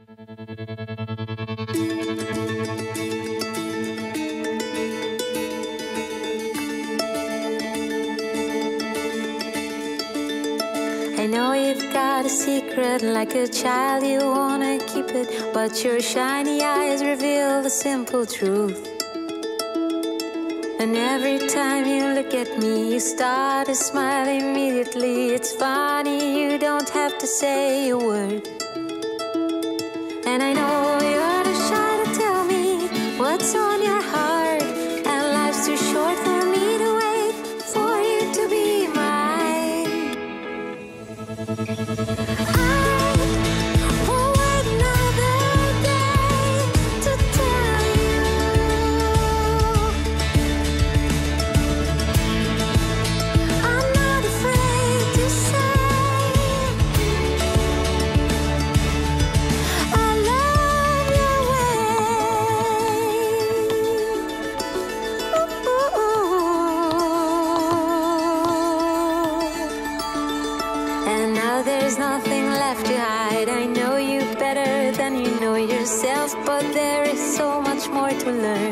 I know you've got a secret like a child, you wanna keep it, but your shiny eyes reveal the simple truth. And every time you look at me, you start to smile immediately. It's funny, you don't have to say a word. And I know Timberland.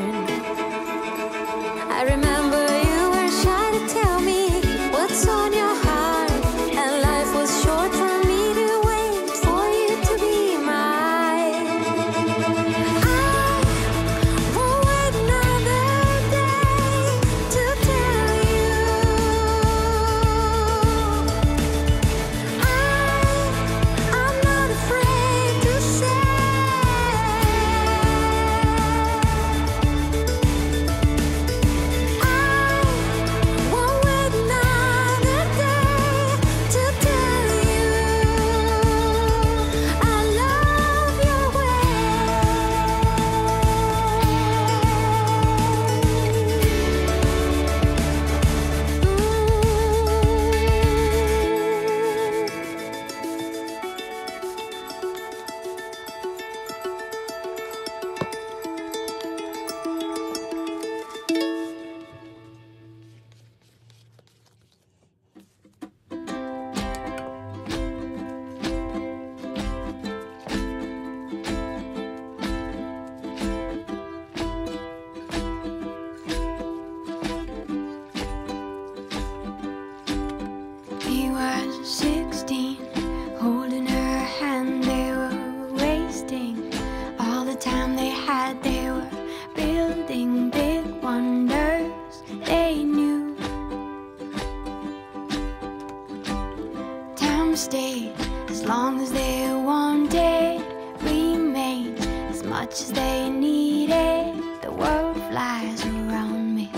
much as they need it. The world flies around me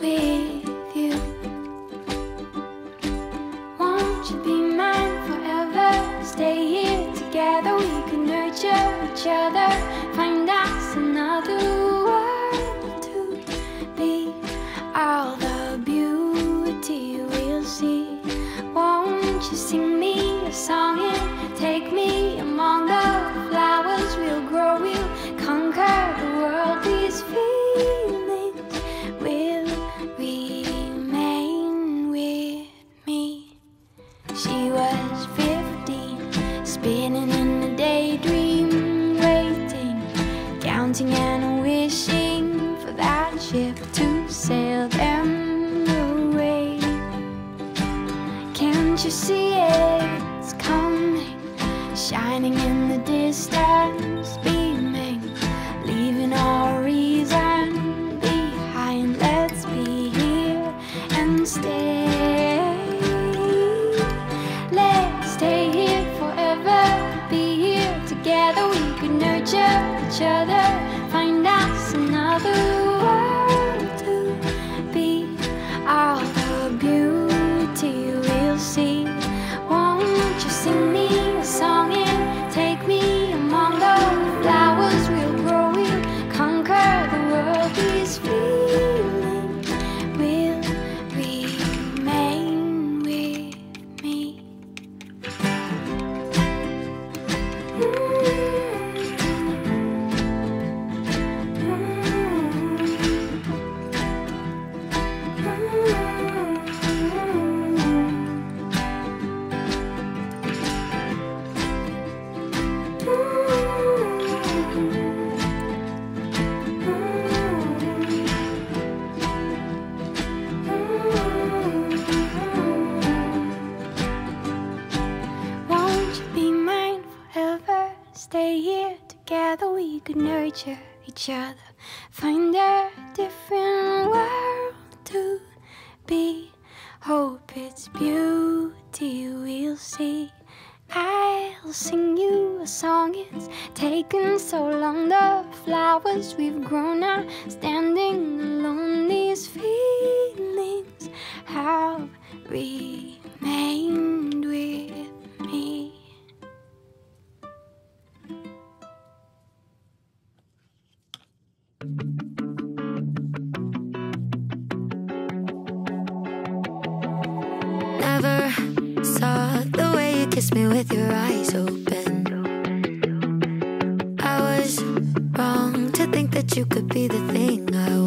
with you. Won't you be mine forever? Stay here together, we can nurture each other. Find us another world to be. All the beauty we'll see. Won't you sing me a song and take me? picture each other, find a different world to be. Hope it's beauty we'll see. I'll sing you a song. It's taken so long. The flowers we've grown are standing alone. These feelings have reached. with your eyes open. I was wrong to think that you could be the thing I was.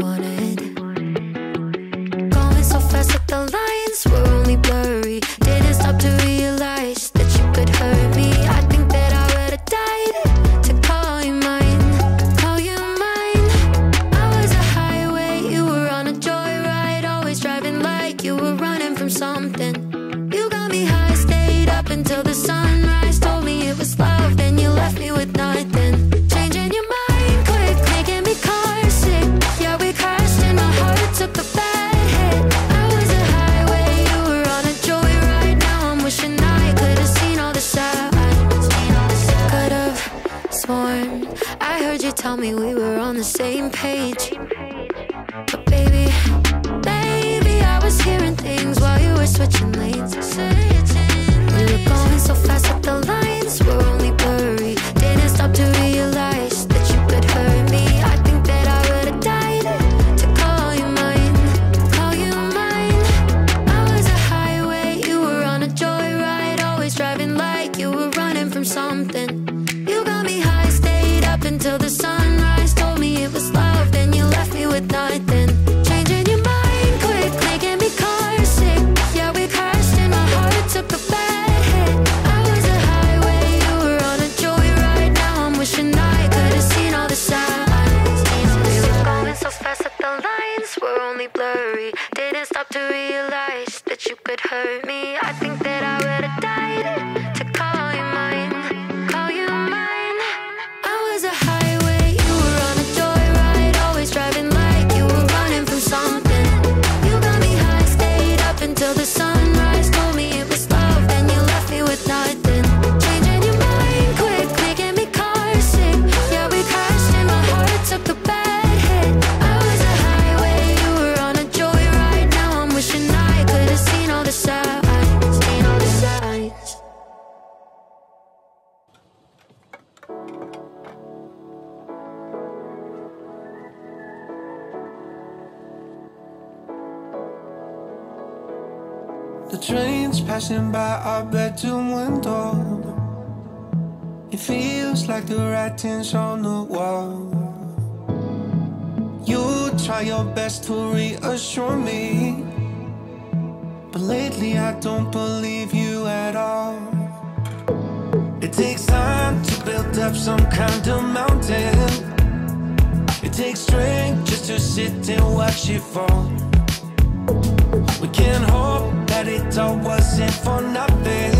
were only blurry. Didn't stop to realize that you could hurt The train's passing by our bedroom window. It feels like the writing's on the wall. You try your best to reassure me. But lately I don't believe you at all. It takes time to build up some kind of mountain. It takes strength just to sit and watch it fall. We can't I wasn't for nothing.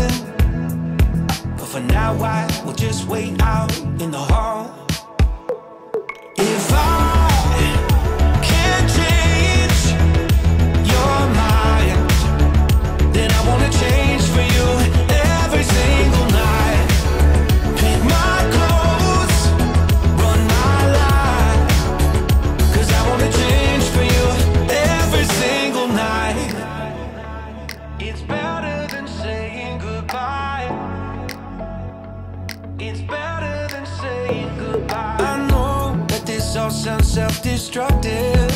But for now, I will just wait out in the hall. all sound self-destructive.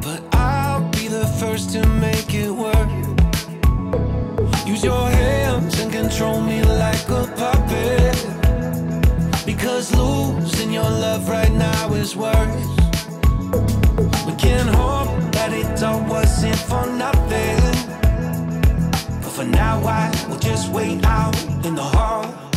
But I'll be the first to make it work. Use your hands and control me like a puppet. Because losing your love right now is worse. We can hope that it all wasn't for nothing. But for now I will just wait out in the hall.